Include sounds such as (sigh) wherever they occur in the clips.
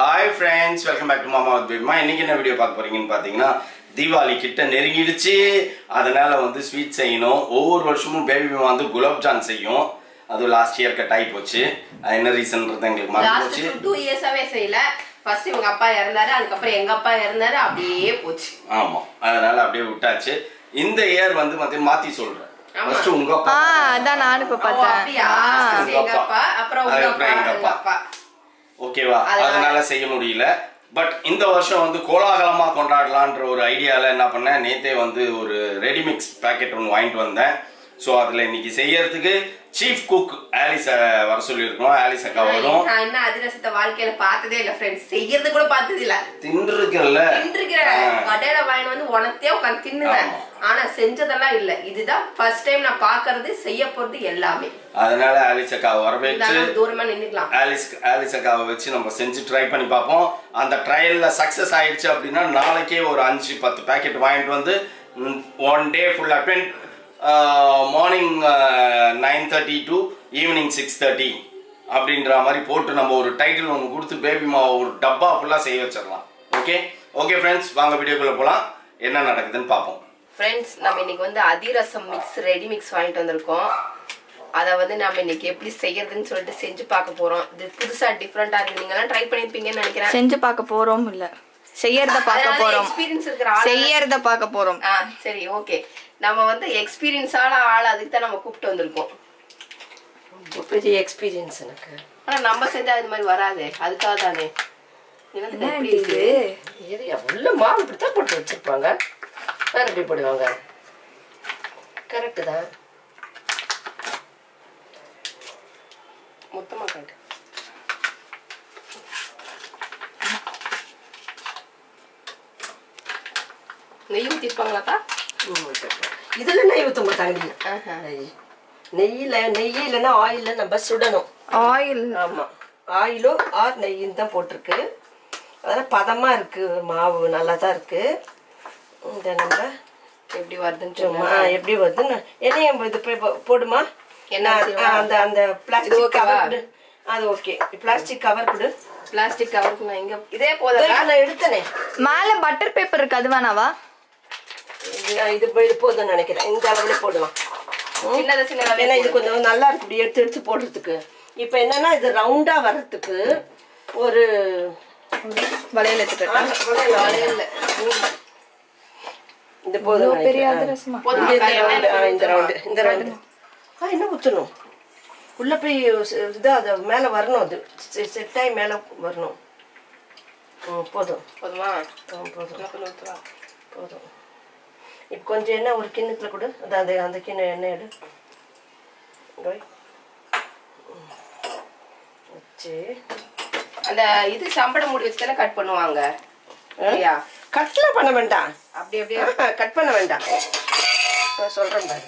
Hi friends welcome back to மாமா with பேபிமா இன்னைக்கு என்ன வீடியோ பார்க்க போறீங்கன்னு பார்த்தீங்கன்னா தீபாவளி கிட்ட நெருங்கிடுச்சு. அதனால வந்து ஸ்வீட் செய்யணும். ஒவ்வொரு வருஷமும் பேபிமா வந்து குலாப் ஜான் செய்யும். அதுவும் லாஸ்ட் இயர் கட் ஆகி போச்சு. அது என்ன ரீசன்றது எங்களுக்கு மறந்து லாஸ்ட் போச்சு. டூ இயர்ஸாவே செய்யல. ஃபர்ஸ்ட் இவங்க அப்பா இறந்தாரு அதுக்கப்புறம் எங்க அப்பா இறந்தாரு அப்படியே போச்சு. ஆமா. அதனால அப்படியே விட்டாச்சு. இந்த இயர் வந்து மத்திய மாத்தி சொல்றேன். ஃபர்ஸ்ட் உங்க ஆ அப்பா அதான் நானும் இப்ப பார்த்தேன். அப்படியா? எங்க அப்பா. அப்புறம் உங்க அப்பா. ஓகேவா? அதனால- செய்ய முடியல. பட் இந்த வருஷம் வந்து கோலாகலமா கொண்டாடலான்ற ஒரு ஐடியால என்ன பண்ணேன்? நேத்தே வந்து ஒரு ரெடிமிக்ஸ் பேக்கெட் ஒன்று வாங்கிட்டு வந்தேன். ஸோ அதுல இன்னைக்கு செய்யறதுக்கு சீஃப் குக் ஆலிஸ் வர சொல்லியிருக்கோம். ஆலிஸ் அக்கா வரும். நான் என்ன அதிரசத்தை வாழ்க்கையில பார்த்ததே இல்ல ஃப்ரெண்ட்ஸ் செய்யறது கூட பார்த்தது இல்ல தின்றுருக்குல்ல தின்றுக்கிற கடையில உனத்தே உட்காந்து தின்னுவேன். ஆனா செஞ்சதெல்லாம் இல்ல. இதுதான் ஃபர்ஸ்ட் டைம் நான் பாக்குறது செய்ய போறது எல்லாமே. அதனால ஆலிஸ் அக்காவை வர வச்சு இருந்தாலும் தூரமா நின்னுக்கலாம். ஆலிஸ் ஆலிஸ் அக்காவை வச்சு நம்ம செஞ்சு ட்ரை பண்ணி பார்ப்போம். அந்த ட்ரையலில் சக்ஸஸ் ஆயிடுச்சு அப்படின்னா நாளைக்கே ஒரு அஞ்சு பத்து பேக்கெட் வாங்கிட்டு வந்து ஒன் டே ஃபுல்லாக twenty morning nine thirty to evening six thirty அப்படின்ற மாதிரி போட்டு நம்ம ஒரு டைட்டில் ஒன்று கொடுத்து பேபி மாவை ஒரு டப்பா ஃபுல்லாக செய்ய வச்சிடலாம். ஓகே ஓகே ஃப்ரெண்ட்ஸ் வாங்க வீடியோக்குள்ளே போகலாம் என்ன நடக்குதுன்னு பார்ப்போம் ஃப்ரெண்ட்ஸ் நம்ம இன்னைக்கு வந்து அதிரசம் மிக்ஸ் ரெடி மிக்ஸ் வாங்கிட்டு வந்திருக்கோம். அதை வந்து நம்ம இன்னைக்கு எப்படி செய்யறதுன்னு சொல்லிட்டு செஞ்சு பார்க்க போறோம். இது புதுசா டிஃப்ரெண்டா இருக்கு. நீங்க எல்லாம் ட்ரை பண்ணிருப்பீங்கன்னு நினைக்கிறேன். செஞ்சு பார்க்க போறோம் இல்ல. செய்யறத பார்க்க போறோம். எக்ஸ்பீரியன்ஸ் இருக்கிற ஆள் செய்யறத பார்க்க போறோம். ஆ சரி ஓகே நம்ம வந்து எக்ஸ்பீரியன்ஸான ஆள் அதுக்கு தான் நம்ம கூப்பிட்டு வந்திருக்கோம். பெரிய எக்ஸ்பீரியன்ஸ் எனக்கு? ஆனா நம்ம செஞ்சா இது மாதிரி வராது. அதுக்காக தானே எப்படி இருக்கு மாவு இப்படித்தான் போட்டு வச்சிருப்பாங்க. வேற எப்படி போடுவாங்க? கரெக்டு. தான் மொத்தமா காட்டு நெய் ஊத்திருப்பாங்களாக்கா இதுல நெய் ஊற்ற மாட்டாங்க நெய்யில நெய் இல்லைன்னா ஆயில்ல நம்ம சுடணும். ஆயில். ஆமா. ஆயிலோ ஆர் நெய்யும் தான் போட்டிருக்கு. அதெல்லாம் பதமா இருக்கு மாவு நல்லா தான் இருக்கு. இந்த நம்ம எப்படி வருதுன்னு சும்மா எப்படி வருதுன்னு எண்ணெய் இது போடுமா? என்ன ஊத்திடுவா? அந்த அந்த பிளாஸ்டிக்? கவர் அது ஓகே பிளாஸ்டிக் கவர் கொடு. பிளாஸ்டிக் கவருக்கு நான் இங்க இதே இதோ போதா இப்ப நான் எடுத்தனே. மேல பட்டர் பேப்பர் இருக்கு அது வேணாவா? இது இது போ- இது போதும்னு நினைக்கிறேன். இந்த அளவுல போடலாம். சின்னதா சின்னதா ஏன்னா இது கொஞ்சம் நல்லா இருக்கு எடுத்து எடுத்து போடுறதுக்கு. இப்போ என்னன்னா இது ரவுண்டா வர்றதுக்கு ஒரு வளையல் எடுத்துக்கிட்டா இல்ல. இது போதும் பெரிய நினைக்கிறேன். அதிரசமா போதுமா? இந்த ரவுண்டு? ரவுண்டு ஆ என்ன ஊற்றணும் உள்ள போய் இது அது மேலே வரணும் அது செட் ஆகி மேலே வரணும் ம் போதும் போதுமா போதும். போதும் இப்போ கொஞ்சம் எண்ணெய் ஒரு கிண்ணத்துல கொடு அது அந்த அந்த கிண்ணம் எண்ணெய் எடு. வச்சு அந்த இது சம்பட மூடி வச்சு தானே கட் பண்ணுவாங்க இல்லையா? கட்லாம் பண்ண வேண்டாம். அப்படி அப்படியே கட் பண்ண வேண்டாம். நான் சொல்கிறேன் பாரு.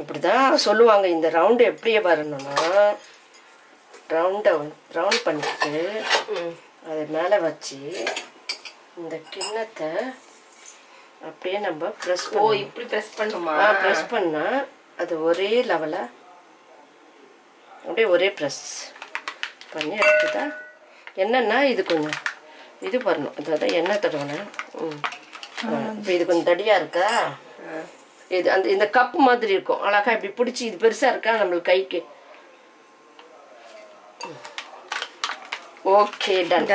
இப்படிதான் சொல்லுவாங்க இந்த ரவுண்டு எப்படி வரணும்னா ரவுண்டை ரவுண்ட் பண்ணிட்டு. அதை மேலே வச்சு இந்த கிண்ணத்தை அப்படியே நம்ம ப்ரெஸ் ஓ இப்படி பிரஸ் பண்ணுமா? ப்ரெஸ் பண்ணா அது ஒரே லெவலா அப்படியே ஒரே ப்ரெஸ் பண்ணி எடுத்துட்டா என்னன்னா இது கொஞ்சம் இது வரணும் அதாவது எண்ணெய் தடவணும். ம். இப்போ இது கொஞ்சம் தடியாக இருக்கா? இது அந்த இந்த கப் மாதிரி இருக்கும். அழகா இப்படி பிடிச்சி இது பெருசாக இருக்கா? நம்மளுக்கு கைக்கு. ஓகே டன்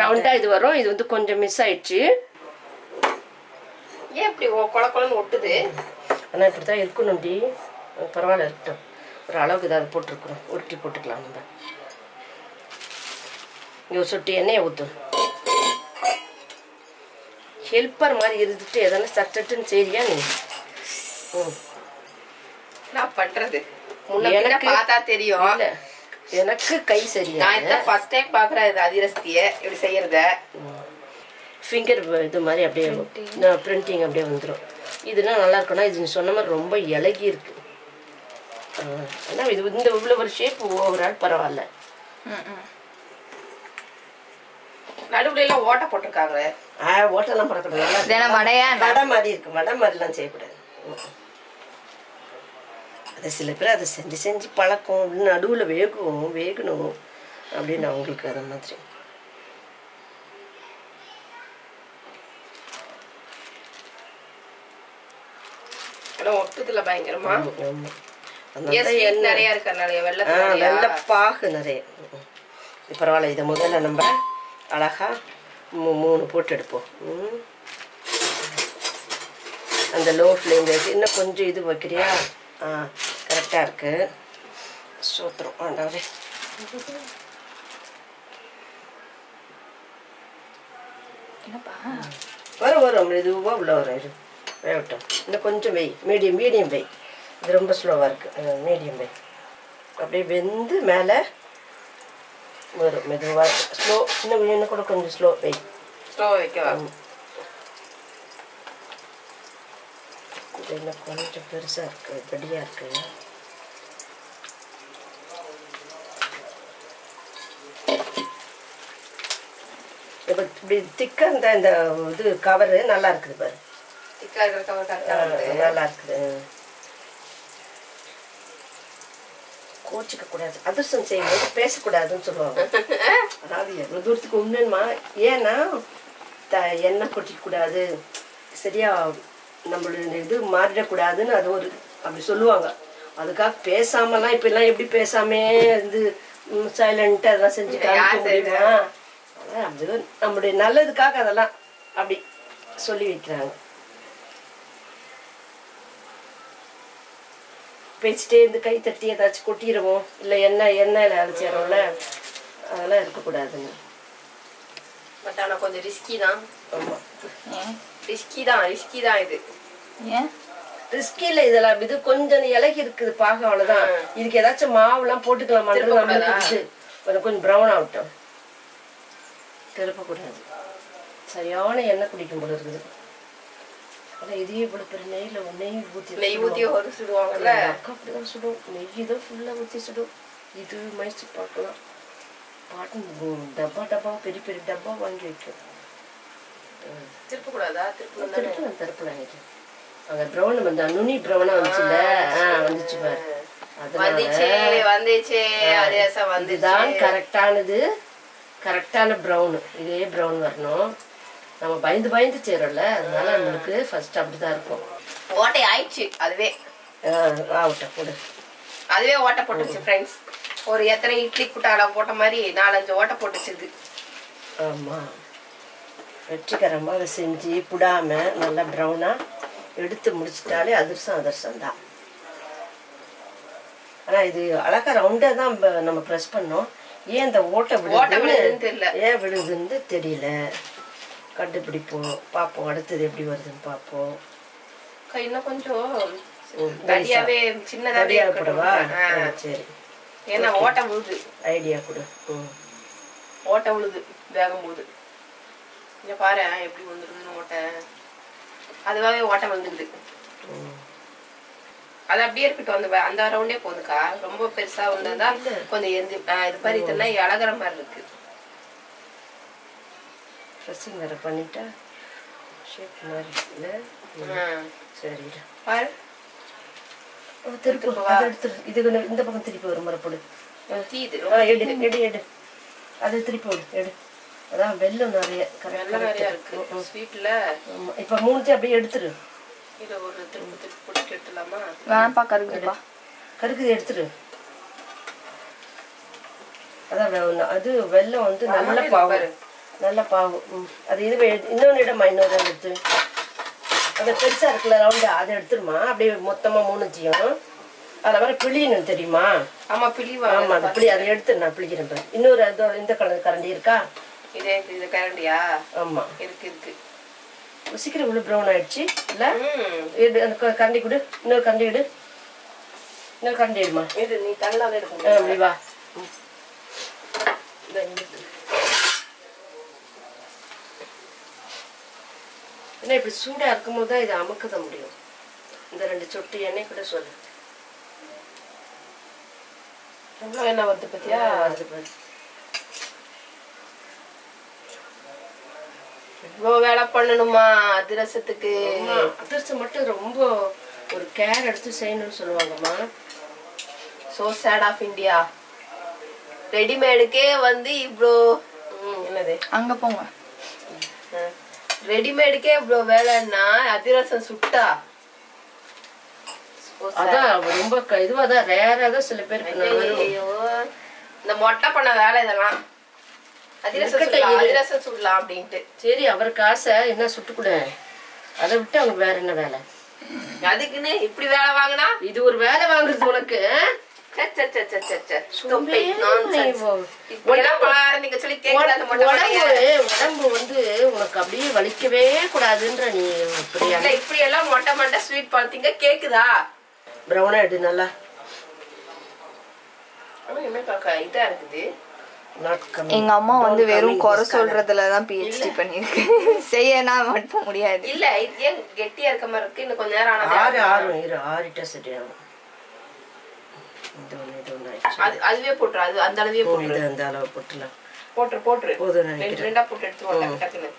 ரவுண்டாக இது வரும். இது வந்து கொஞ்சம் மிஸ் ஆயிடுச்சு. ஏன் இப்படி கொலன்னு ஒட்டுது? ஆனால் இப்படி தான் இருக்கணும் டி. பரவாயில்ல இருக்கட்டும். ஒரு அளவுக்கு ஏதாவது போட்டிருக்குறோம் உருட்டி போட்டுக்கலாம் நம்ம. இங்கே சொட்டி எண்ணெயை ஊற்று ஹெல்ப்பர் மாதிரி இருந்துட்டு எதனா சட்டுன்னு சரியா நீ? நான் பண்றது? முன்ன பின்ன எனக்கு- பார்த்தா தெரியும். எனக்கு கை சரியா நான் இதான் ஃபர்ஸ்ட் டைம் பாக்குறேன் இது அதிரஸ்திய. இப்படி செய்யறத. ஃபிங்கர் இது மாதிரி அப்படியே பிரிண்டிங் அப்படியே வந்துடும் இதுனா நல்லா இருக்கும்னா இது சொன்ன மாதிரி ரொம்ப இலகி இருக்கு. ஆனால் இது இந்த இவ்வளோ ஒரு ஷேப் ஓவரால் பரவாயில்ல. நடுவுல எல்லாம் ஓட்ட போட்டிருக்காங்க ஆ ஓட்டெல்லாம் போடக்கூடாது. வடையா? வடை மாதிரி இருக்கு. வடை மாதிரிலாம் செய்யக்கூடாது. அது சில பேர் அதை செஞ்சு செஞ்சு பழக்கம். அப்படின்னு நடுவில் வேகும் வேகணும் அப்படின்னு அவங்களுக்கு அது மாதிரி. ஒட்டுதுல பயங்கரமா? ஆமா. நிறைய இருக்கறனால வெள்ளைப்பாகு நிறைய. பரவாயில்ல இதை முதல்ல நம்ம அழகா மூ மூணு போட்டு எடுப்போம். அந்த லோ ஃப்ளேம் வச்சு இன்னும் கொஞ்சம் இது வைக்கிறியா? ஆ கரெக்டாக இருக்கு. சூத்திரம். என்னப்பா? வரும் வரும். மெதுவாக உள்ள வரும். வேகட்டும். இன்னும் கொஞ்சம் வெய் மீடியம் மீடியம் வெய் இது ரொம்ப ஸ்லோவாக இருக்குது மீடியம் வெய் அப்படியே வெந்து மேலே வரும். மெதுவாக ஸ்லோ இன்னும் இன்னும் கூட கொஞ்சம் ஸ்லோ வெய் ஸ்லோ வைக்கவா கொஞ்சம் பெருசாக இருக்குது பெடியாக இருக்குது இப்போ இப்படி திக்காக இந்த இந்த இது கவரு நல்லா இருக்குது பாரு. திக்கா இருக்கிற கவர் நல்லா இருக்குது. கோச்சிக்க கூடாது அதிர்ஷ்டம் செய்யும்போது பேசக்கூடாதுன்னு சொல்லுவாங்க. (laughs) அதாவது எவ்வளோ தூரத்துக்கு உண்மைமா ஏன்னா த எண்ணெய் கொட்டிக்கூடாது சரியா நம்மளுடைய இது மாறிடக்கூடாதுன்னு அது ஒரு அப்படி சொல்லுவாங்க. அதுக்காக பேசாமலாம் இப்பெல்லாம் எப்படி பேசாமே இருந்து சைலண்ட்டு அதெல்லாம் செஞ்சு முடியுமா? அதான் அது நம்முடைய நல்லதுக்காக அதெல்லாம் அப்படி சொல்லி வைக்கிறாங்க. பேசிட்டே இருந்து கை தட்டி ஏதாச்சும் கொட்டிடுவோம். இல்லை எண்ணெய் எண்ணெயில் அழைச்சிடுறோம்ல அதெல்லாம் இருக்கக்கூடாதுங்க. பட் ஆனா கொஞ்சம் ரிஸ்கி தான். ஆமாம் ரிஸ்கி தான் ரிஸ்கி தான் இது. ஏன்? ரிஸ்கில் இதெல்லாம். இது கொஞ்சம் இலகி இருக்குது பாக அவ்வளோதான் இதுக்கு ஏதாச்சும் மாவுலாம் போட்டுக்கலாமான்றது? நம்மளுக்கு இது கொஞ்சம் கொஞ்சம் ப்ரௌன் ஆகட்டும். திருப்பக்கூடாது. சரியான எண்ணெய் குடிக்கும் போல இருக்குது. ஆனால் இதையே இப்படி பெரிய நெய்யில் நெய் ஊற்றி நெய் ஊத்தி ஒரு சுடுவாங்கல்ல? அக்கா அப்படிதான் சுடும். நெய் தான் ஃபுல்லாக ஊற்றி சுடும். இது மைசூர் பார்க்கலாம் பாட்டு டப்பா டப்பா பெரிய பெரிய டப்பா வாங்கி வைக்கும். திருப்ப கூடாதா திருப்பணும் தானே? திருப்பலாம் திருப்பலாம் இது அங்கே ப்ரௌன் வந்து நுனி ப்ரௌனாக வந்துச்சுல்ல? ஆ வந்துச்சு பாரு. இதுதான் கரெக்டானது கரெக்டான ப்ரௌனு இதே ப்ரௌன் வரணும். நம்ம பயந்து பயந்து செய்கிறோம்ல அதனால நம்மளுக்கு ஃபர்ஸ்ட் அப்படி தான் இருக்கும். ஓட்டை ஆயிடுச்சு அதுவே. ஆ, ஆகட்டும் கொடு அதுவே ஓட்டை போட்டுச்சு ஃப்ரெண்ட்ஸ் ஒரு எத்தனை இட்லி குட்டால போட்ட மாதிரி நாலஞ்சு ஓட்டை போட்டுச்சு இது ஆமாம் வெற்றிகரமாக செஞ்சு புடாமல் நல்லா ப்ரௌனாக எடுத்து முடிச்சிட்டாலே அதிர்ஷ்டம் அதிர்ஷ்டம் தான் ஆனால் இது அழகா ரவுண்டாக தான் நம்ம ப்ரெஸ் பண்ணோம். ஏன் இந்த ஓட்டை தெரியல. ஏன் விழுதுன்னு தெரியல. கண்டுபிடிப்போம். பார்ப்போம். அடுத்தது எப்படி வருதுன்னு பார்ப்போம். இன்னும் கொஞ்சம் தடியாவே சின்னதாவே. போடவா? சரி. ஏன்னா ஓட்டை விழுது ஐடியா கொடு. ஓட்டை விழுது வேகும் போது இங்க பாரு எப்படி விழுந்துருக்குன்னு ஓட்டை. அதுவாவே ஓட்டை விழுந்துக்குது ம். அது அப்படியே இருக்கட்டும். அந்த அந்த ரவுண்டே போதுக்கா. ரொம்ப பெருசா வந்ததா கொஞ்சம் இது மாதிரி இதெல்லாம் இழகிற மாதிரி இருக்கு. ட்ரெஸ்ஸிங் வேறு பண்ணிட்டா? ஷேப் மாதிரி இல்லை ஆ. சரிடா. பாரு. திருப்பி. அதை இது இந்த பக்கம் திருப்பி ஒரு முறை போடு தீது. ஆ, எடு எடு எடு. அது திருப்பி விடு எடு. அதான் வெள்ளம் நிறைய வெள்ளம் நிறைய இருக்கு. ஸ்வீட்ல. இப்போ மூணுத்தையும் அப்படியே எடுத்துரு. இதை ஒரு திருப்பு திருப்பு போட்டு எடுத்துலாமா கருகுதுப்பா கருக்குது எடுத்துரு. அதான் வெ- அது வெள்ளம் வந்து நல்ல பாவு பாரு. நல்ல பாவு ம். அது இது இன்னொன்று இடமா இன்னொரு எடுத்து. அது பெருசாக இருக்குல்ல ரவுண்டு அதை எடுத்துருமா அப்படியே மொத்தமாக மூணுத்தையும் அதில் வர பிழியணும் தெரியுமா? ஆமா பிழிவா ஆமாம் அது பிளி அதை எடுத்து நான் பிழிக்கிறேன். இன்னொரு அதோ இந்த கலர் கரண்டி இருக்கா? இதே இது கரண்டியா? ஆமாம் இருக்கு இருக்கு. சீக்கிரம் இவ்வளோ ப்ரௌன் ஆயிடுச்சு இல்லை? அந்த கரண்டி கொடு. இன்னொரு கரண்டி எடு. இன்னொரு கரண்டி எடுமா? இது நீ தள்ளாத ஆ, எடுக்க அப்படி வா ம். இந்த இங்க இருக்கு. ஏன்னா இப்படி சூடாக இருக்கும்போது தான் இதை அமுக்க தான் முடியும். இந்த ரெண்டு சொட்டு எண்ணெய் கூட சொல்லு. எவ்வளவு என்ன வருது பத்தியா? வருது பாரு. இவ்வளவு வேலை பண்ணணுமா? அதிரசத்துக்கு. அதிரசம் மட்டும் ரொம்ப ஒரு கேர் எடுத்து செய்யணும்னு சொல்லுவாங்கம்மா. சோ சேட் ஆஃப் இந்தியா ரெடிமேடுக்கே வந்து இவ்வளோ ம், என்னது? அங்க போங்க. ரெடிமேடுக்கே இவ்வளோ வேலைன்னா அதிரசம் சுட்டா. அதான் ரொம்ப இதுவா தான் ரேரா தான் சில. ஐயோ இந்த மொட்டை பண்ண வேலை இதெல்லாம். அதிரசம் சுடலாம் அப்படின்ட்டு. சரி அவருக்கு ஆசை என்ன சுட்டுக்கூட. அதை விட்டு அவனுக்கு வேற என்ன வேலை? அதுக்குன்னு இப்படி வேலை வாங்கினா? இது ஒரு வேலை வாங்குறது உனக்கு மொட்டை உடம்பு வந்து உனக்கு அப்படியே வலிக்கவே கூடாதுன்ற நீ இப்படி எல்லாம் மொட்டை மண்டை ஸ்வீட் பார்த்தீங்க கேக்குதா? ப்ரௌனா எடு நல்லா. ஆனா இதா இருக்குது? எங்க அம்மா வந்து வெறும் குறை சொல்றதுலதான் பிஹெச்டி பண்ணிருக்கு (laughs) செய்யனா மட்டும் முடியாது. இல்ல இது ஏன் கெட்டியா இருக்க மாதிரி இருக்கு? இன்னும் கொஞ்ச நேரம் ஆறு ஆனது ஆறு இரு ஆறிட்டா சரியாகும் இது ஒன்று இது ஒன்று ஆயிடுச்சு அது அதுவே போட்டுரு அது அந்த அளவே போட்டுரு. இது அந்த அளவு போட்டுலாம் போட்டுரு போட்டுரு. போதும் ரெண்டு நினைக்கிறேன். ரெண்டா போட்டு எடுத்துருவோம் டக்கு டக்குன்னு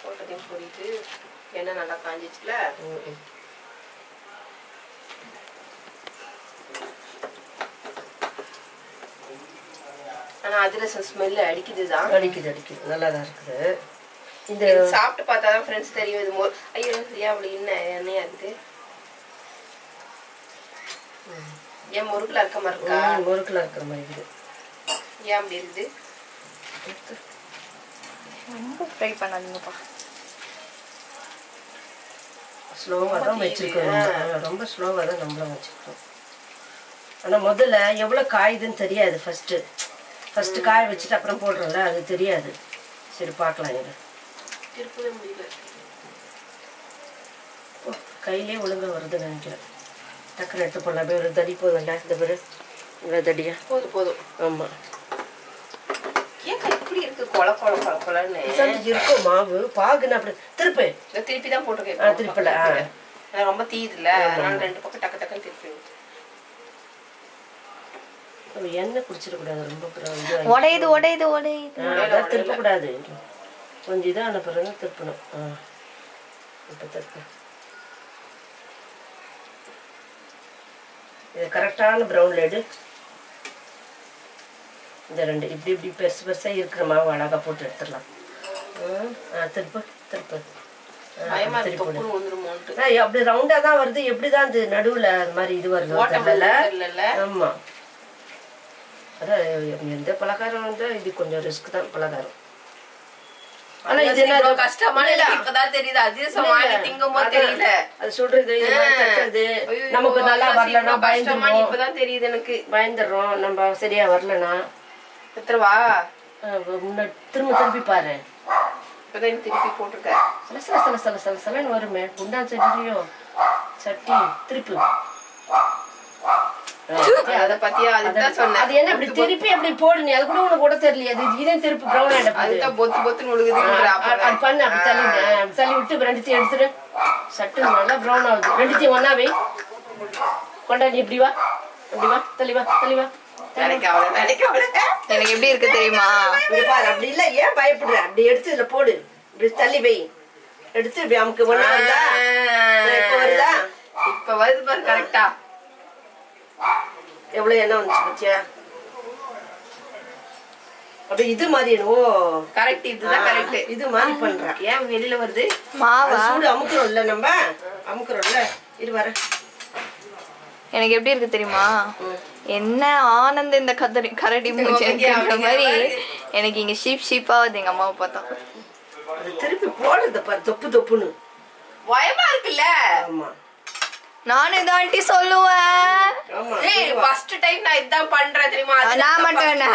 போட்டதையும் போடிட்டு எண்ணெய் நல்லா காஞ்சிச்சுல? ம், ம். ஆனா அதிரசம் ஸ்மெல் அடிக்குதுதான் அடிக்குது அடிக்குது நல்லா தான் இருக்குது. இந்த சாப்பிட்டு பார்த்தாதான் ஃப்ரெண்ட்ஸ் தெரியும். இது மோ ஐயோ ஏன் அப்படி என்ன எண்ணெயா இருக்குது ஏன் முறுக்குல இருக்க மாதிரி இருக்கா முறுக்குல இருக்கிற மாதிரி இருக்குது ஏன் அப்படி இருக்குது? ரொம்ப ஃப்ரை பண்ணாதீங்கப்பா. ஸ்லோவாக தான் வச்சிருக்கோம். ரொம்ப ஸ்லோவாக தான் நம்மளும் வச்சுருக்கோம். ஆனால் முதல்ல எவ்வளோ காயுதுன்னு தெரியாது ஃபஸ்ட்டு ஃபஸ்ட்டு காய வச்சுட்டு அப்புறம் போடுறோம்ல அது தெரியாது. சரி பார்க்கலாம் இது திருப்பவே முடியல. ஓ, கையிலே ஒழுங்கா வருதுன்னு நினைக்கிறேன். டக்குன்னு எடுத்து போடலாம். ஒரு தடி போதும்ல இந்த பேர். இவ்வளோ தடியா? போதும் போதும். ஆமாம் இப்படி இருக்கு? கொல கொல கொல கொலன்னு. இருக்கும் மாவு. பாகுன்னு அப்படி? திருப்பு. திருப்பி தான் போட்டிருக்கேன். திருப்பல, ரொம்ப அதனால ரெண்டு பக்கம் டக்கு டக்குன்னு திருப்பி எண்ணெய் குடிச்சிடக்கூடாது ரொம்ப உடையுது உடையுது உடையுது. திருப்பக்கூடாது. கொஞ்சம் இதாக பிறகு திருப்பணும். இப்போ திருப்பு இது கரெக்டான ப்ரௌன் லேடு இந்த ரெண்டு இப்படி இப்படி பெருசு பெருசாக இருக்கிற மாவு அழகாக போட்டு எடுத்துடலாம். ஆ திருப்பு திருப்பு. அப்படி ரவுண்டாக தான் வருது. எப்படி தான் அது நடுவில் அது மாதிரி இது வருது ஆமா. அதான் எந்த பலகாரம் வந்து இது கொஞ்சம் ரிஸ்க் தான் பலகாரம். ஆனா இது என்ன கஷ்டமான இப்பதான் தெரியுது. அதிரசம் வாங்கி திங்கும் போது தெரியல. அது சுடுறது நமக்கு நல்லா வரலன்னா பயந்துருவோம். இப்பதான் தெரியுது எனக்கு. பயந்துடுறோம். நம்ம சரியா வரலனா எத்தரவா முன்னாடி திரும்ப திருப்பி பாரு. இப்பதான் திருப்பி போட்டிருக்கேன் சில சில சில சில சில சிலன்னு வருமே. குண்டான் சட்டிலையோ? சட்டி திருப்பி. அத பத்தியா? அதுதான் சொன்னேன். அது என்ன அப்படி திருப்பி அப்படி போடு நீ அது கூட உனக்கு கூட தெரியலையே. அது இதே திருப்பி ஆயிடும் அதுதான் பொத்து அது பண்ணு அப்படி தள்ளி விட்டு ரெண்டுத்தையும் எடுத்துரு. சட்டு நல்லா ப்ரௌன் ஆகுது. ரெண்டுத்தையும் ஒண்ணா வை. கொண்டா நீ இப்படி வா. இப்படி வா. தள்ளி வா வா. எனக்கு எப்படி இருக்கு தெரியுமா? அப்படி இல்ல. ஏன் பயப்படுற? அப்படி எடுத்து இதுல போடு. இப்படி தள்ளி வை. எடுத்து இப்படி அமுக்கு. வருதா? இப்ப வருது? பாரு கரெக்டா எவ்வளவு எண்ணெய் வந்துச்சு பத்தியா? அப்படி இது மாதிரி ஓ கரெக்ட் இதுதான் கரெக்ட் இது மாதிரி பண்றேன் ஏன் வெளியில வருது? மாவா சூடு அமுக்குறோம்ல நம்ம? அமுக்குறோம்ல. இது வர. எனக்கு எப்படி இருக்கு தெரியுமா? என்ன ஆனந்த இந்த கதறி கரடி மூஞ்சி அப்படியே அப்படின்ற மாதிரி. எனக்கு இங்க ஷீப் ஷீப்பா வருது. எங்க அம்மாவை பார்த்தா. அது திருப்பி போடுறது பாரு. தொப்பு தொப்புன்னு. பயமா இருக்குல்ல? ஆமா. நானும் இதான் ஆண்டி சொல்லுவேன். ஃபர்ஸ்ட் டைம் நான் இதான் பண்றேன் தெரியுமா? நான் மட்டும் என்ன.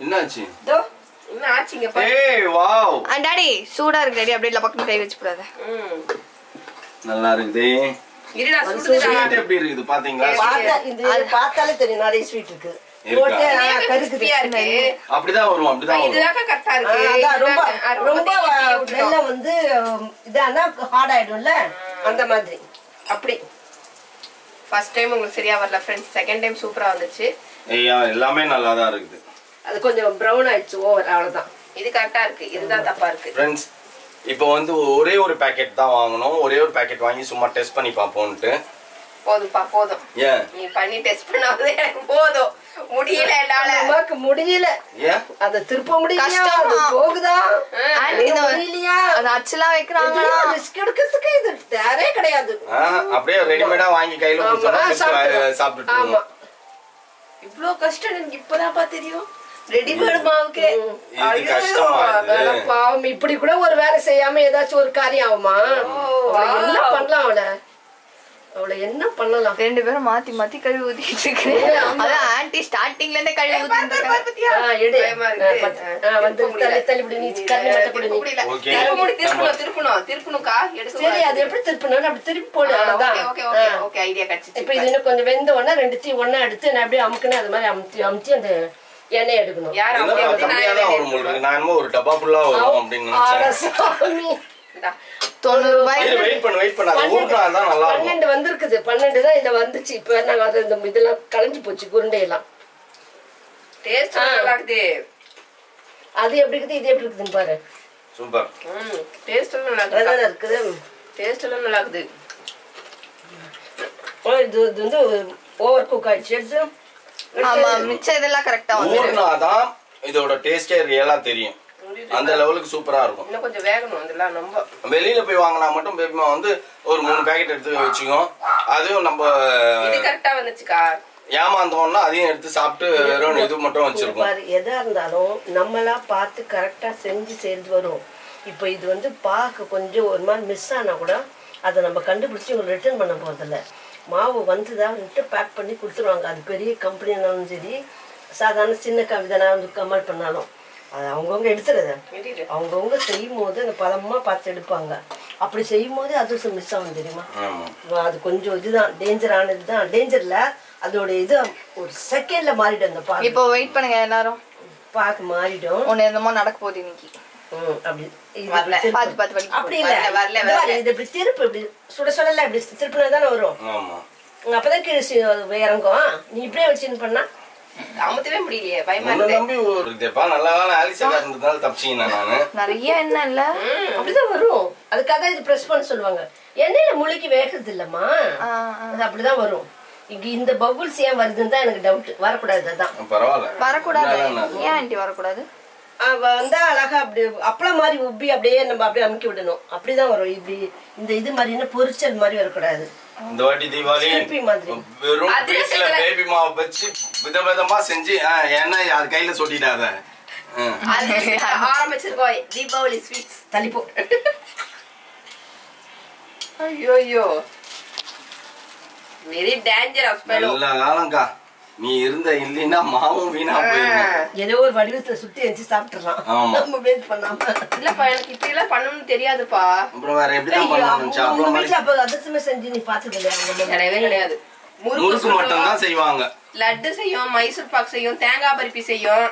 என்னாச்சு? என்ன ஆச்சுங்க பாரு. ஏய் வாவ். டாடி சூடா இருக்கு டாடி அப்படியே பக்கம் கை வச்சு கூடாது ம். நல்லா இருக்குதே. இருடா சுடுதுடா. ஸ்வீட் எப்படி இருக்குது பாத்தீங்களா? பார்த்தா இந்த பார்த்தாலே தெரியும் நிறைய ஸ்வீட் இருக்கு. அப்படிதான் வரும் அப்படிதான் வரும். இதுதாக்கா கரெக்டா ஆ, இருக்கு அதான் ரொம்ப ரொம்ப. வெள்ளம் வந்து இதானா ஹார்ட் ஆயிடும்ல? அந்த மாதிரி. அப்படி. ஃபர்ஸ்ட் டைம் உங்களுக்கு சரியா வரல ஃப்ரெண்ட்ஸ் செகண்ட் டைம் சூப்பரா வந்துச்சு. ஐயா எல்லாமே நல்லா தான் இருக்குது. அது கொஞ்சம் ப்ரௌன் ஆயிடுச்சு ஓவர் அவ்வளவுதான். இது கரெக்டா இருக்கு. இதுதான் தப்பா இருக்கு. ஃப்ரெண்ட்ஸ் இப்போ வந்து ஒரே ஒரு பேக்கெட் தான் வாங்கணும். ஒரே ஒரு பேக்கெட் வாங்கி சும்மா டெஸ்ட் பண்ணி பார்ப்போம்ட்டு போதும்ப்பா போதும். ஏன்? நீ பண்ணி டெஸ்ட் பண்ணாவது எனக்கு போதும். முடியல என்னால. நமக்கு முடியல. அத திருப்ப முடியல போகுதா? முடியலையா? அது அச்சுலாம் வைக்கிறாங்களா? ரிஸ்க் எடுக்கிறதுக்கு இது தேரே கிடையாது. ஆ, அப்படியே ரெடிமேடா வாங்கி கையில. சாப்பிட்டுட்டு ஆமா. இவ்ளோ கஷ்டம் எனக்கு இப்பதான்ப்பா தெரியும். ரெடிமேட் மாவுக்கு. பாவம். இப்படி கூட ஒரு வேலை செய்யாம ஏதாச்சும் ஒரு காரியம் ஆகுமா? என்ன பண்ணலாம் அவளை? அவளை என்ன பண்ணலாம்? ரெண்டு பேரும் மாத்தி மாத்தி கழுவி ஊத்திட்டு இருக்கேன் அதான் ஆன்டி ஸ்டார்டிங்ல இருந்தே கழுவி இன்னும் கொஞ்சம் வெந்த உடனே ரெண்டுத்தையும் ஒண்ணா எடுத்து நான் அப்படியே அமுக்குனேன். அது மாதிரி அமுத்தி அமுத்தி அந்த எண்ணெய் எடுக்கணும். ஒரு டப்பா ஃபுல்லா வரும் அப்படின்னு தொண்ணூறு ரூபாய் இரு வெயிட் பண்ணு வெயிட் பண்ணு. அது ஊறினா தான் நல்லா இருக்கும். பன்னெண்டு வந்திருக்குது. பன்னெண்டு தான் இதுல வந்துச்சு. இப்ப நாங்க அது இந்த இதெல்லாம் கலைஞ்சு போச்சு குருண்டையெல்லாம். நல்லா இருக்குது. அது எப்படி இருக்குது இது எப்படி இருக்குதுன்னு பாரு. சூப்பர். ம், taste எல்லாம் நல்லா இருக்குது? Taste எல்லாம் நல்லா இருக்குது. ஓ, இது இது வந்து ஓவர் குக் ஆயிடுச்சு. எடுத்து ஆமா மிச்சம் இதெல்லாம் கரெக்டா வந்து ஊறினா தான் இதோட டேஸ்டே ரியலா தெரியும். அந்த லெவலுக்கு சூப்பரா இருக்கும். இன்னும் கொஞ்சம் வேகணும் இதெல்லாம் ரொம்ப. வெளியில போய் வாங்கினா மட்டும் பேபிமா வந்து ஒரு மூணு பேக்கெட் எடுத்து வச்சுக்கோ. அதுவும் நம்ம இது கரெக்டா வந்துச்சுக்கா. ஏமாந்தோம்னா அதையும் எடுத்து சாப்பிட்டு வெறும் இது மட்டும் வச்சிருக்கோம். எதா இருந்தாலும் நம்மளா பார்த்து கரெக்டா செஞ்சு செய்து வரும். இப்போ இது வந்து பார்க்க கொஞ்சம் ஒரு மாதிரி மிஸ் ஆனா கூட அதை நம்ம கண்டுபிடிச்சி இவங்க ரிட்டர்ன் பண்ண போறதில்ல. மாவு வந்துதான்ட்டு பேக் பண்ணி கொடுத்துருவாங்க. அது பெரிய கம்பெனினாலும் சரி சாதாரண சின்ன கவிதனா வந்து கமல் பண்ணாலும். அது அவங்கவுங்க எடுத்துறது. அவங்கவுங்க செய்யும் போது அந்த பதமா பார்த்து எடுப்பாங்க. அப்படி செய்யும் போது அது மிஸ் ஆகும் தெரியுமா? ஆமா. அது கொஞ்சம் இதுதான் டேஞ்சரானது தான். டேஞ்சர்ல அதோட இது ஒரு செகண்ட்ல மாறிடும் அந்த பாக்கு இப்போ வெயிட் பண்ணுங்க எல்லாரும். பாக்கு மாறிடும். ஒண்ணு என்னமோ நடக்க போகுது இன்னைக்கு. அப்படி. இல்ல. இது இப்படி திருப்பு இப்படி சுட சுடல இப்படி திருப்பினா தானே வரும் அப்பதான் கீழே இறங்கும். நீ இப்படியே வச்சுன்னு பண்ணா? அமுத்தவே முடியலையே பயமா நம்பி ஒரு இதேப்பா நல்ல வேலை ஆலிசா இருந்ததுனால தப்பிச்சிங்க நானு. நிறைய என்ன இல்ல? அப்படிதான் வரும். அதுக்காக இது ப்ரெஸ் பண்ண சொல்லுவாங்க. எண்ணெயில முழுக்கி வேகிறது இல்லம்மா. அது அப்படிதான் வரும். இங்க இந்த பபுள்ஸ் ஏன் வருதுன்னு தான் எனக்கு டவுட் வரக்கூடாது அதான். பரவாயில்ல. வரக்கூடாது. என்ன? ஏன் ஆன்ட்டி வரக்கூடாது? வந்தா அழகா அப்படி அப்பளம் மாதிரி உப்பி அப்படியே நம்ம அப்படியே அமுக்கி விடணும். அப்படிதான் வரும். இப்படி இந்த இது மாதிரின்னா பொரிச்சல் மாதிரி வரக்கூடாது. இந்த வாட்டி தீபாவளி. வெறும் வீட்டுல பேபி மாவு வச்சு விதவிதமா செஞ்சு ஆ, ஏன்னா யார் கையில சொல்லிடாத ஆரம்பிச்சிருக்கோம். தீபாவளி ஸ்வீட்ஸ் தள்ளிப்போ. ஐயோ ஐயோ வெரி டேஞ்சரஸ் ஃபெலோ நல்ல காலம்க்கா. நீ இருந்த இல்லைன்னா மாவும் வீணா ஏதோ ஒரு வடிவத்துல சுத்தி வச்சு சாப்பிட்டுறான் ஆமா. நம்ம வேஸ்ட் பண்ணாம. இல்லப்பா எனக்கு இப்படி எல்லாம் பண்ணணும்னு தெரியாதுப்பா. அப்புறம் வேற எப்படி தான் பண்ணணும் உங்க வீட்டுல அப்ப அதிர்ஷ்டமே செஞ்சு நீ பார்த்தது இல்லையா? கிடையவே கிடையாது. முறுக்கு மட்டும் தான் செய்வாங்க. லட்டு செய்யும் மைசூர் பாக் செய்யும் தேங்காய் பருப்பி செய்யும்.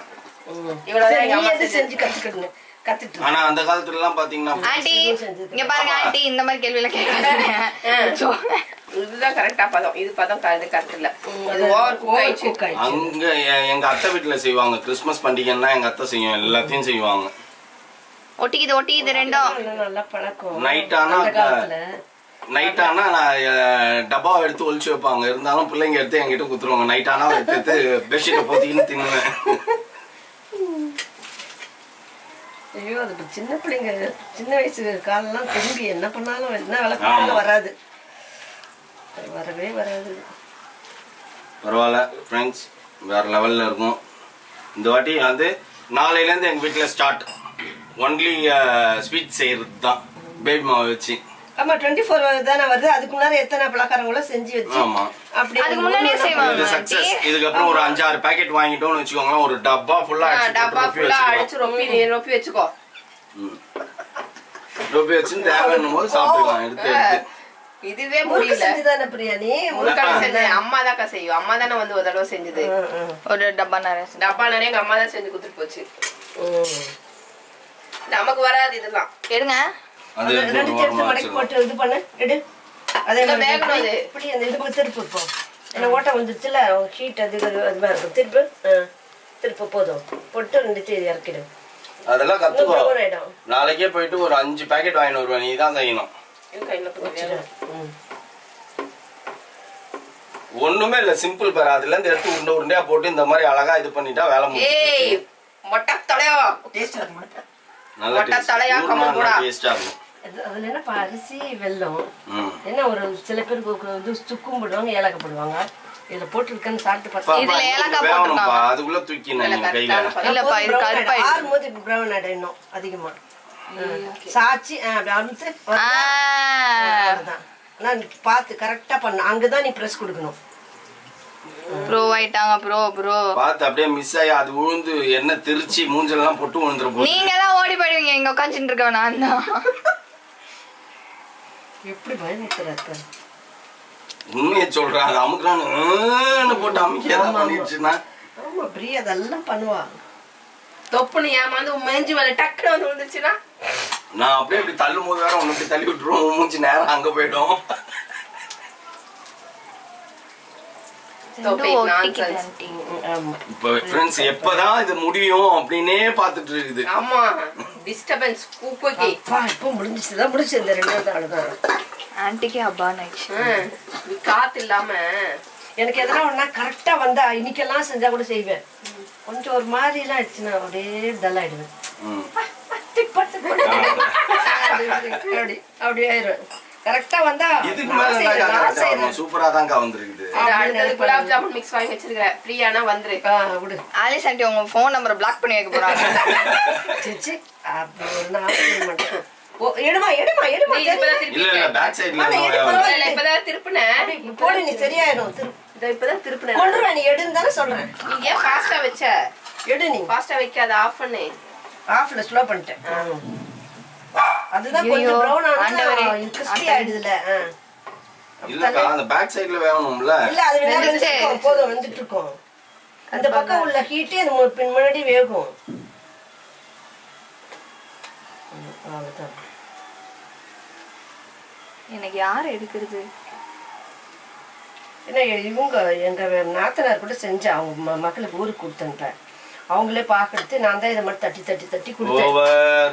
இவ்வளவுதான் சரி, எங்க அம்மா. செஞ்சு கத்துக்கிட்டு ஆனா அந்த காலத்துல எல்லாம் பாத்தீங்கன்னா ஆன்ட்டி செஞ்சது. இங்க பாருங்க ஆன்ட்டி இந்த மாதிரி கேள்வி எல்லாம் கேட்காதீங்க இதுதான் கரெக்டா பதம். இது பதம் இது கரெக்ட் இல்ல. இது ஓவர் குக் ஆயிடுச்சு. அங்க எங்க அத்தை வீட்டுல செய்வாங்க. கிறிஸ்மஸ் பண்டிகைன்னா எங்க அத்தை செய்யும். எல்லாத்தையும் செய்வாங்க. ஒட்டிக்குது ஒட்டிக்குது ரெண்டும். நல்லா பழக்கம். ஆனா நைட் ஆனா நான் டப்பாவை எடுத்து ஒளிச்சு வைப்பாங்க. இருந்தாலும் பிள்ளைங்க எடுத்து என்கிட்ட குத்துருவாங்க. நைட் ஆனா எடுத்து பெட்ஷீட்டை போத்திக்கின்னு தின்னுவேன். ஐயோ அது இப்ப சின்ன பிள்ளைங்க சின்ன வயசு காலெல்லாம் திரும்பி என்ன பண்ணாலும் என்ன வேலை வராது. அது வரவே வராது. பரவாயில்ல ஃப்ரெண்ட்ஸ் வேற லெவல்ல இருக்கும். இந்த வாட்டி வந்து நாளையில இருந்து எங்க வீட்டுல ஸ்டார்ட் ஒன்லி ஸ்வீட் செய்யறது தான் பேபி மாவை வச்சு. ஆமா டுவெண்ட்டி ஃபோர் தானே வருது. அதுக்கு முன்னாடி எத்தனை பலகாரங்களும் செஞ்சு வச்சு ஆமா. அப்படி அதுக்கு முன்னாடியே செய்வாங்க. இது சக்சஸ் இதுக்கப்புறம் ஒரு அஞ்சாறு பாக்கெட் வாங்கிட்டோம்னு வச்சுக்கோங்களேன். ஒரு டப்பா ஃபுல்லா டப்பா ஃபுல்லா அடிச்சு ரொப்பி ரொப்பி வச்சுக்கோ. ரொப்பி வச்சு தேவைன்னும் போது சாப்பிடலாம் எடுத்து எடுத்து. இதுவே முடியல. செஞ்சு தானே பிரியாணி முழுக்கான செஞ்சது அம்மா தான்க்கா செய்யும். அம்மா தானே வந்து ஒரு தடவை செஞ்சது. ஒரு டப்பா நிறைய டப்பா நிறைய எங்க அம்மா தான் செஞ்சு கொடுத்துட்டு போச்சு. நமக்கு வராது இதெல்லாம். எடுங்க. அது அது எடுத்து ரெண்டு சேர்த்து மடக்கி. போட்டு இது பண்ணு. எடு. அதே மாதிரி வேகணும் இப்படி- அது. இப்படி அந்த இது திருப்பு இப்போ. ஏன்னா ஓட்டம் வந்துருச்சுல ஹீட் அது இது அது மாதிரி இருக்கும். திருப்பு. திருப்பு போதும். போட்டு ரெண்டு தேதி இறக்கிடு. அதெல்லாம் கத்துக்கோ. நாளைக்கே போயிட்டு ஒரு அஞ்சு பாக்கெட் வாங்கிட்டு வருவேன். நீ தான் செய்யணும். ஒண்ணுமே இல்ல சிம்பிள் பாரு. அதுல இருந்து எடுத்து உருண்டை உருண்டையா போட்டு இந்த மாதிரி அழகா இது பண்ணிட்டா வேலை ஏய் முடியும் மொட்டை தலையோ. டேஸ்ட் இருக்க மாட்டேன் நல்ல மொட்டை தலையா, கம்மல் போடா. டேஸ்டா இருக்கும். அது- அதுல என்னப்பா அரிசி வெல்லம். என்ன ஒரு சில பேருக்கு ஒரு இது சுக்கும் போடுவாங்க ஏலக்காய் போடுவாங்க. இதுல போட்டிருக்கேன்னு சாப்பிட்டு பார்த்தா இதுல ஏலக்காய் போட்டிருக்காங்க. அதுக்குள்ள தூக்கி நான் கையில. இல்லப்பா இது ஆறும்போது அதிகமா. சாச்சி அமுத்து நான் பார்த்து கரெக்டா பண்ண. அங்கதான் நீ ப்ரெஸ் கொடுக்கணும். ப்ரோ ஆயிட்டாங்க ப்ரோ ப்ரோ பார்த்து அப்படியே மிஸ் ஆகி அது விழுந்து எண்ணெய் தெரிச்சு மூஞ்செல்லாம் போட்டு விழுந்துற போகுது நீங்க தான் ஓடி போயிடுவீங்க இங்க உட்காந்துட்டு இருக்கவன் நான் தான். எப்படி பயமுறுத்துறாரு உண்மையை சொல்றேன் அது அமுக்குறான்னு போட்டு அமுக்கியா தான் பண்ணிடுச்சுன்னா? ஆமா பிரியா அதெல்லாம் பண்ணுவா. தொப்புன்னு ஏமாந்து மேஞ்சு மேல டக்குனு வந்து விழுந்துச்சுன்னா நான் அப்படியே இப்படி தள்ளும் போது வேற இப்படி தள்ளி விட்டுருவோம். மூஞ்சி நேரம் அங்க போயிடும். எப்பதான் இது முடியும் அப்படின்னே பாத்துட்டு இருக்குது. ஆமா. டிஸ்டர்பன்ஸ் கூப்போக்கி அப்பா இப்போ முடிஞ்சிச்சுதான். முடிச்சு இந்த ரெண்டு நாள் அவ்வளவுதான் ஆன்ட்டிக்கு அப்பான் ஆயிடுச்சு. காத்து இல்லாம. எனக்கு எதனா ஒண்ணா கரெக்டா வந்தா இன்னைக்கெல்லாம் செஞ்சா கூட செய்வேன். கொஞ்சம் ஒரு மாதிரி எல்லாம் ஆயிடுச்சுன்னா அப்படியே டல் ஆயிடுவேன் ம். டிக் பட்டு போட்டு. அப்படி அப்படி ஆயிரும் கரெக்டா வந்தா இதுக்கு மேல. சூப்பரா வந்திருக்குது. அடுத்தது குலாப் ஜாமுன் மிக்ஸ் வாங்கி வச்சிருக்கிறேன். ஃப்ரீயானா வந்துரு. ஆ, விடு. ஆலிஸ் ஆண்டி உங்க ஃபோன் நம்பரை பிளாக் பண்ணி வைக்க போறாங்க. சிச்சி அப்படி ஒரு நாள் செய்ய மாட்டேன். ஓ எடுமா எடுமா எடுமா இல்ல இல்ல பேக் சைடுல இல்ல, இப்பதான் திருப்பினேன். போடு நீ சரியாயிடும் இதோ இப்பதான் திருப்பினேன் கொண்டுருவேன் நீ எடுன்னு தானே சொல்றேன். நீ ஏன் ஃபாஸ்டா வச்ச? எடு நீ. ஃபாஸ்டா வைக்காத ஆஃப் பண்ணு. ஆஃப்ல ஸ்லோ பண்ணிட்டேன். அதுதான் ஐயோ, கொஞ்சம் ப்ரௌன் ஆண்டவரே. ஆனா கிறிஸ்பி ஆயிடுதுல. ஆ. இல்லக்கா அந்த பேக் சைடுல வேகணும்ல இல்ல அது வேணா வெந்துருச்சு. வெந்துட்டு இருக்கும், போதும் வந்துட்டு இருக்கும் அந்த பக்கம் உள்ள ஹீட்டே அது பின் முன்னாடி வேகும். எனக்கு யார் எடுக்கிறது? ஏன்னா இவங்க எங்க நாத்தனார் கூட செஞ்சா அவங்க மக்களுக்கு ஊருக்கு கொடுத்தேன்ட்டேன் அவங்களே பாக்கறது நான் தான் இதை மட்டும் தட்டி தட்டி தட்டி கொடுத்தேன். ஓவர்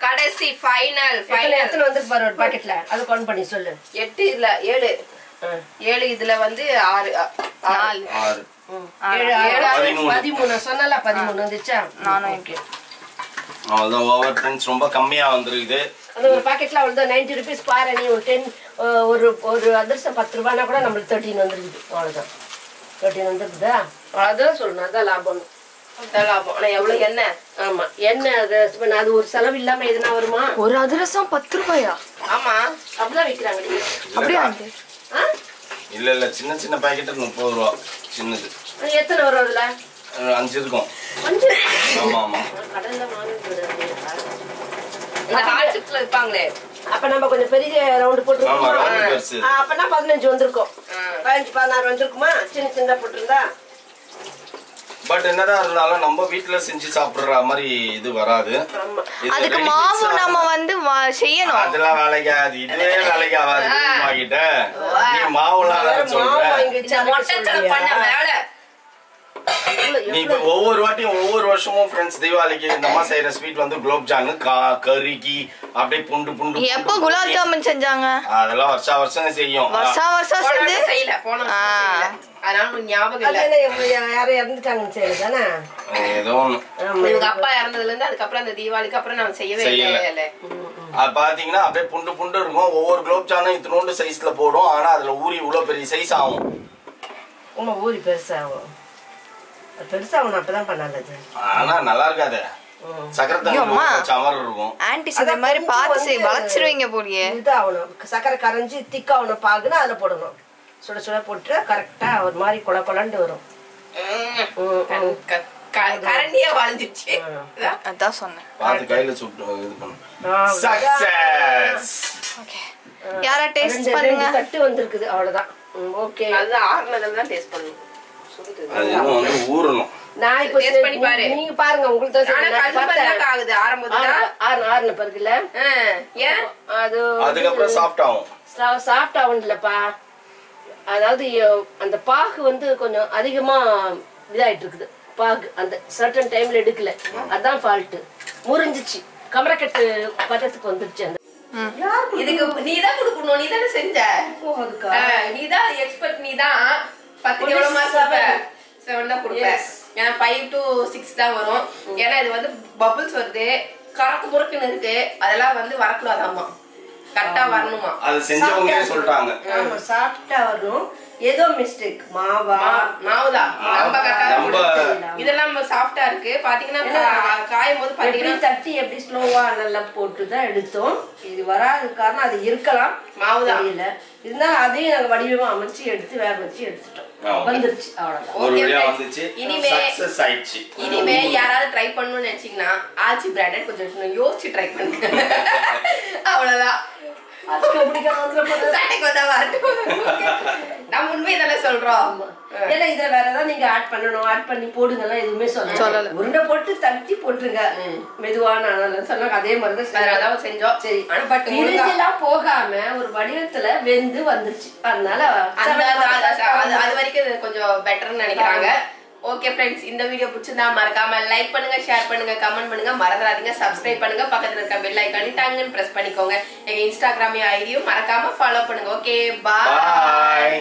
கடைசி ஃபைனல் ஃபைனல் எத்தனை வந்து பாரு ஒரு பாக்கெட்ல அது கவுண்ட் பண்ணி சொல்லு. எட்டு இல்ல ஏழு. ஏழு இதுல வந்து ஆறு நாலு. பதிமூணு. சொன்னல பதிமூணு வந்துச்சா? நானும் ஓகே அவ்வளவுதான். ஓவர் ஃப்ரெண்ட்ஸ் ரொம்ப கம்மியா வந்திருக்குது. அது ஒரு பாக்கெட்ல அவ்வளவுதான். நைன்டி ருபீஸ் பாரு நீ ஒரு டென் ஒரு ஒரு அதிர்ஷ்டம் பத்து ரூபாய்னா கூட நம்மளுக்கு தேர்ட்டின் வந்துருக்குது. அவ்வளவுதான். தேர்ட்டின் வந்துருக்குதா? அதான் சொல்லணும் அதான் லாபம். அதான் லாபம். ஆனா எவ்வளவு? என்ன? ஆமா. என்ன அது? ஒரு செலவு இல்லாம எதுனா வருமா? ஒரு அதிரசம் பத்து ரூபாயா? ஆமா. அப்படிதான் விக்கிறாங்க நீங்க. அப்படியா? ஆ? இல்ல இல்ல. சின்ன சின்ன பாக்கெட் முப்பது ரூபா. சின்னது. எத்தனை வரும் அதுல? அஹ் அஞ்சு இருக்கும். கொஞ்சம் ஆமா ஆமா. கடல்ல வாங்கிட்டு இந்த ஹாட் சிப்ஸ்ல இருப்பாங்களே அப்ப நம்ம கொஞ்சம் பெரிய ரவுண்டு ஆமா போட்டுருக்கோமா அப்பனா பதினஞ்சு வந்திருக்கும். பதினஞ்சு பதினாறு வந்திருக்குமா? சின்ன சின்ன போட்டிருந்தா? பட் என்னதான் இருந்தாலும் நம்ம வீட்ல செஞ்சு சாப்பிடுற மாதிரி இது வராது. அதுக்கு மாவு நம்ம வந்து செய்யணும். அதெல்லாம் வேலைக்கு ஆகாது இதுவே வேலைக்கு ஆகாது வாங்கிட்ட நீ மாவுலாம் சொல்ற. நீ இப்ப ஒவ்வொரு வாட்டியும் ஒவ்வொரு வருஷமும் ஃப்ரெண்ட்ஸ் தீபாவளிக்கு இந்த மாதிரி செய்யற ஸ்வீட் வந்து குலோப் ஜாமு கா கருகி அப்படியே புண்டு புண்டு எப்போ குலாப். ஜாமுன் செஞ்சாங்க? அதெல்லாம் வருஷா வருஷம் செய்யும். வருஷா வருஷம் செஞ்சு செய்யல போன அதனால ஞாபகம் இல்ல. யாரும் இறந்துட்டாங்கன்னு செய்யுது தானே? ஏதோ ஒண்ணு. இவங்க அப்பா இறந்ததுல இருந்து அதுக்கப்புறம் அந்த தீபாவளிக்கு அப்புறம் நான் செய்யவே. இல்லை அது பாத்தீங்கன்னா அப்படியே புண்டு புண்டு இருக்கும். ஒவ்வொரு குலோப் ஜாமும் இத்தினோண்டு சைஸ்ல போடும். ஆனா அதுல ஊறி இவ்வளவு பெரிய சைஸ் ஆகும். ஊறி பெருசாகும். அது பெருசாகணும் அப்பதான் பண்ணால அது. ஆனா நல்லா இருக்காது. ம். சக்கரை. தண்ணி சமர் இருக்கும். ஆன்டி இந்த மாதிரி பார்த்து வளைச்சிருவீங்க போலியே. இதாகணும். சக்கரை கரைஞ்சி திக்காகணும் பாகுன்னு அதில் போடணும். சுட சுட போட்டு கரெக்டா ஒரு மாதிரி கொல கொலண்டு வரும். கரண்டியா வளைஞ்சிருச்சு ம். அதான் சொன்னேன். பார்த்து கையில சுட்டு இது பண்ணு. ஆ, சக்சஸ் ஓகே. யாரா டேஸ்ட் பண்ணுங்க? தட்டு வந்திருக்குது அவ்வளவுதான். ஓகே. அது ஆறுனதுல தான் டேஸ்ட் பண்ணணும் அது இன்னும் வந்து ஊறணும். நான் இப்போ பண்ணி பாரு. நீங்க பாருங்க உங்களுக்கு தான் ஆனா ஆகுது ஆரம்பத்துல ஆறு ஆறுன பிறகுல ஏன்? அது அதுக்கப்புறம் சாஃப்ட் ஆகும். சாஃப்ட் ஆகணும்லப்பா அதாவது அந்த பாகு வந்து கொஞ்சம் அதிகமா இதாயிட்டு இருக்குது பாகு அந்த சர்டன் டைம்ல எடுக்கல. அதான் ஃபால்ட்டு முறிஞ்சிச்சு. கமரக்கட்டு பதத்துக்கு வந்துருச்சு அந்த இதுக்கு நீ தான் கொடுக்கணும் நீ தானே செஞ்ச? அதுக்கா நீ தான் எக்ஸ்பர்ட் நீ தான். பத்துக்கு எவ்வளவு மார்க் கொடுப்ப செவன் தான் கொடுப்ப ஏன்னா ஃபைவ் டு சிக்ஸ் தான் வரும். ஏன்னா இது வந்து பபிள்ஸ் வருது. கறக்கு முறுக்குன்னு இருக்கு. அதெல்லாம் வந்து வரக்கூடாதாமா கரெக்டா வரணுமா? அது செஞ்சவங்களே சொல்லிட்டாங்க ஆமா சாப்பிட்டா வரும். ஏதோ மிஸ்டேக் மாவா? மாவுதான் நம்ம கரெக்டா நம்ம இதெல்லாம் நம்ம சாஃப்டா இருக்கு. பாத்தீங்கன்னா காயும் போது பாத்தீங்கன்னா தட்டி எப்படி ஸ்லோவா நல்லா போட்டு தான் எடுத்தோம். இது வராத காரணம் அது இருக்கலாம். மாவுதான். தெரியல. இருந்தாலும் அதையும் நாங்க வடிவமா அமைச்சு எடுத்து வேக வச்சு எடுத்துட்டோம். வந்துருச்சு. ஒரு வழியா. வந்துச்சு. இனிமே- சக்சஸ் ஆயிடுச்சு. இனிமே யாராவது ட்ரை பண்ணணும்னு நினைச்சீங்கன்னா ஆச்சி பிராண்டட் கொஞ்சம் யோசிச்சு ட்ரை பண்ணுங்க. (laughs) அவ்வளவுதான். நம்ம (laughs) சொல்றோம். ஏன்னா இதுல வேற ஏதாவது நீங்க ஆட் பண்ணணும் ஆட் பண்ணி போடுங்கலாம் எதுவுமே சொல்லல. உருண்டை போட்டு தட்டி போட்டுருங்க. மெதுவான சொன்னாங்க அதே மாதிரி தான் செஞ்சோம். சரி. ஆனா பட் பிரிஞ்செல்லாம் போகாம ஒரு வடிவத்துல வெந்து வந்துருச்சு. அதனால அது- வரைக்கும் கொஞ்சம் பெட்டர்னு நினைக்கிறாங்க. ஓகே ஃப்ரெண்ட்ஸ் இந்த வீடியோ பிடிச்சிருந்தா மறக்காம லைக் பண்ணுங்க ஷேர் பண்ணுங்க கமெண்ட் பண்ணுங்க. மறந்துடாதீங்க சப்ஸ்கிரைப் பண்ணுங்க. பக்கத்துல இருக்க பெல் ஐக்கானி டங்குன்னு பிரஸ் பண்ணிக்கோங்க. எங்க இன்ஸ்டாகிராம் ஐடியும் மறக்காம ஃபாலோ பண்ணுங்க. ஓகே பாய் பாய்